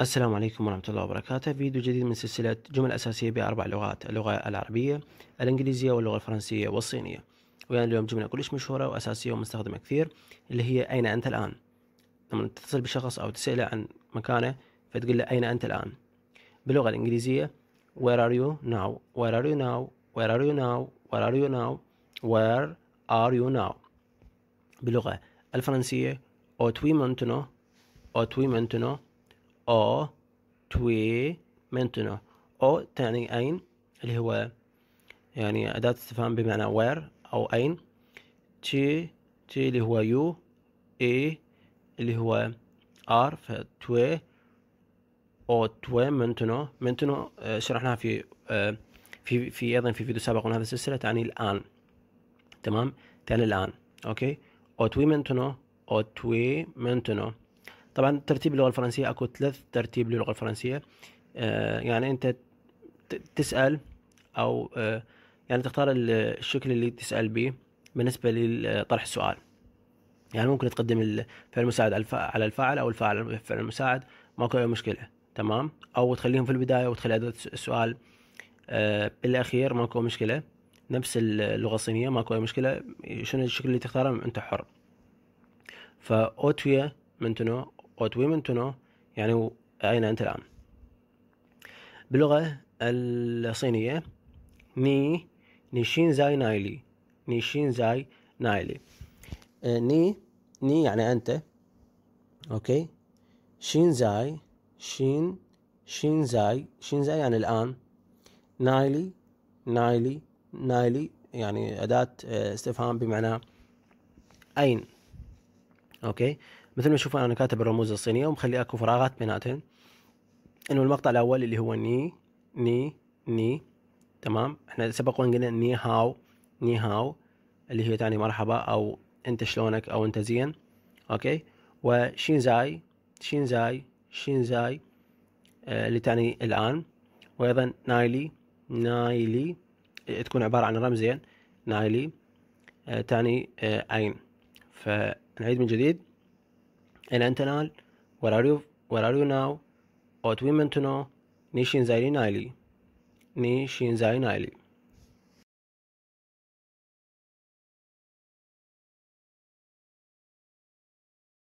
السلام عليكم ورحمة الله وبركاته. فيديو جديد من سلسلة جمل أساسية بأربع لغات اللغة العربية الإنجليزية واللغة الفرنسية والصينية. ويعني اليوم جملة كلش مشهورة وأساسية ومستخدمة كثير اللي هي أين أنت الآن؟ لما تتصل بشخص أو تسأله عن مكانه فتقول له أين أنت الآن؟ باللغة الإنجليزية Where are you now? Where are you now? Where are you now? Where are you now? Where are you now? باللغة الفرنسية Où tu es maintenant Où tu es maintenant où tu es maintenant où تعني أين اللي هو يعني أداة استفهام بمعنى where أو أين. tu tu اللي هو you es اللي هو are ف tu es où tu es maintenant آه، شرحناها في في في أيضا في فيديو سابق من هذه السلسلة تعني الآن. تمام؟ تعني الآن. okay؟ où tu es maintenant où tu es maintenant طبعا ترتيب اللغة الفرنسية أكو ثلاث ترتيب للغة الفرنسية. آه يعني أنت تسأل أو آه يعني تختار الشكل اللي تسأل به بالنسبة لطرح السؤال. يعني ممكن تقدم الفعل المساعد على الفاعل أو الفاعل على الفعل المساعد ماكو أي مشكلة. تمام؟ أو تخليهم في البداية وتخلي اداه السؤال آه بالأخير ماكو مشكلة. نفس اللغة الصينية ماكو أي مشكلة. شنو الشكل اللي تختاره؟ أنت حر. ف où tu es maintenant يعني أين أنت الآن؟ باللغة الصينية 你 你现在哪里 你现在哪里. آه، 你 你 يعني أنت. okay؟ 现在 现 现在 现在 يعني الآن. 哪里 哪里 哪里 يعني أداة آه، استفهام بمعنى أين. okay؟ مثل ما تشوفون أنا كاتب الرموز الصينية ومخلي أكو فراغات بيناتهم إنه المقطع الأول اللي هو 你 你 你. تمام؟ إحنا سبق قلنا 你好 你好 اللي هي تعني مرحبا أو أنت شلونك أو أنت زين. أوكي؟ وشين زاي شين زاي آه اللي تعني الآن. وأيضا نايلي نايلي. تكون عبارة عن رمزين. نايلي آه تعني آه عين. فنعيد من جديد أين أنت الآن where are you where are you now ought women to know ni shinzai ni naili ni shinzai naili